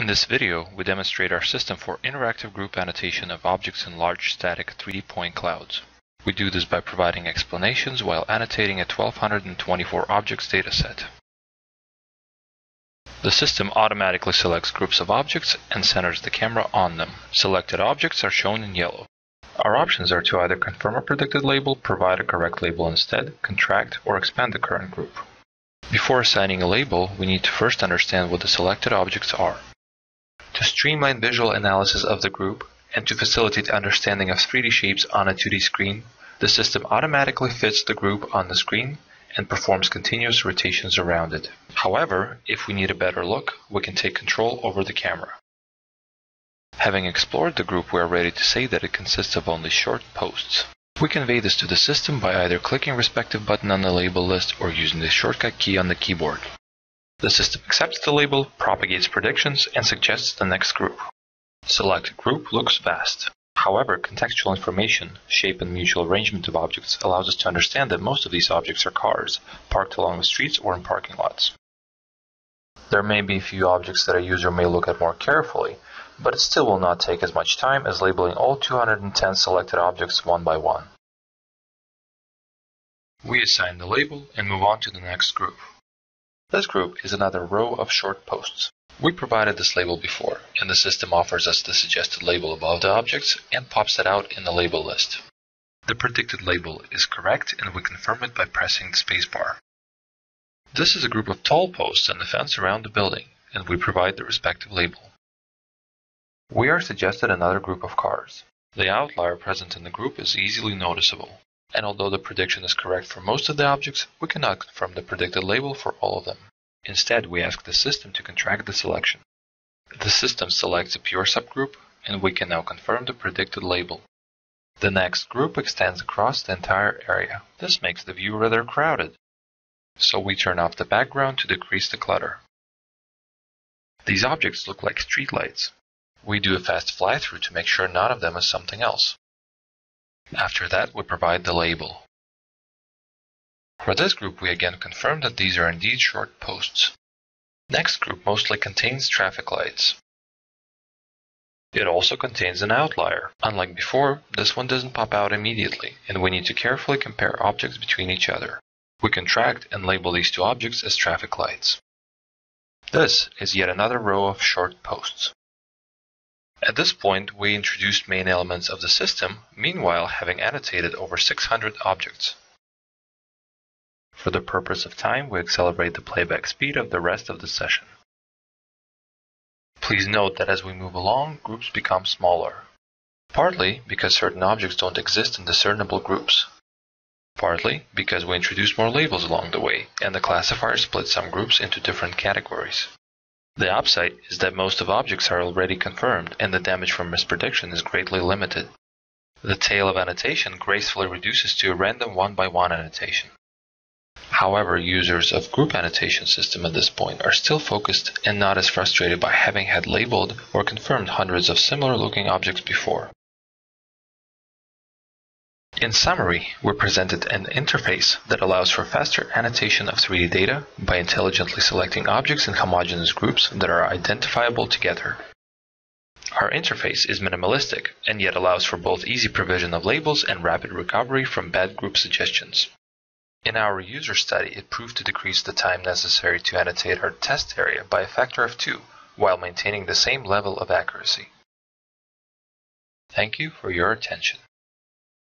In this video, we demonstrate our system for interactive group annotation of objects in large static 3D point clouds. We do this by providing explanations while annotating a 1224 objects dataset. The system automatically selects groups of objects and centers the camera on them. Selected objects are shown in yellow. Our options are to either confirm a predicted label, provide a correct label instead, contract, or expand the current group. Before assigning a label, we need to first understand what the selected objects are. To streamline visual analysis of the group and to facilitate understanding of 3D shapes on a 2D screen, the system automatically fits the group on the screen and performs continuous rotations around it. However, if we need a better look, we can take control over the camera. Having explored the group, we are ready to say that it consists of only short posts. We convey this to the system by either clicking respective button on the label list or using the shortcut key on the keyboard. The system accepts the label, propagates predictions, and suggests the next group. Select group looks vast. However, contextual information, shape and mutual arrangement of objects allows us to understand that most of these objects are cars, parked along the streets or in parking lots. There may be a few objects that a user may look at more carefully, but it still will not take as much time as labeling all 210 selected objects one by one. We assign the label and move on to the next group. This group is another row of short posts. We provided this label before, and the system offers us the suggested label above the objects and pops it out in the label list. The predicted label is correct and we confirm it by pressing the spacebar. This is a group of tall posts and the fence around the building, and we provide the respective label. We are suggested another group of cars. The outlier present in the group is easily noticeable, and although the prediction is correct for most of the objects, we cannot confirm the predicted label for all of them. Instead, we ask the system to contract the selection. The system selects a pure subgroup, and we can now confirm the predicted label. The next group extends across the entire area. This makes the view rather crowded, so we turn off the background to decrease the clutter. These objects look like streetlights, we do a fast fly-through to make sure none of them is something else. After that, we provide the label. For this group, we again confirm that these are indeed short posts. Next group mostly contains traffic lights. It also contains an outlier. Unlike before, this one doesn't pop out immediately, and we need to carefully compare objects between each other. We contract and label these two objects as traffic lights. This is yet another row of short posts. At this point, we introduced main elements of the system, meanwhile having annotated over 600 objects. For the purpose of time, we accelerate the playback speed of the rest of the session. Please note that as we move along, groups become smaller. Partly because certain objects don't exist in discernible groups. Partly because we introduce more labels along the way, and the classifier splits some groups into different categories. The upside is that most of objects are already confirmed, and the damage from misprediction is greatly limited. The tail of annotation gracefully reduces to a random one-by-one annotation. However, users of group annotation system at this point are still focused and not as frustrated by having had labeled or confirmed hundreds of similar looking objects before. In summary, we presented an interface that allows for faster annotation of 3D data by intelligently selecting objects in homogeneous groups that are identifiable together. Our interface is minimalistic and yet allows for both easy provision of labels and rapid recovery from bad group suggestions. In our user study, it proved to decrease the time necessary to annotate our test area by a factor of two, while maintaining the same level of accuracy. Thank you for your attention.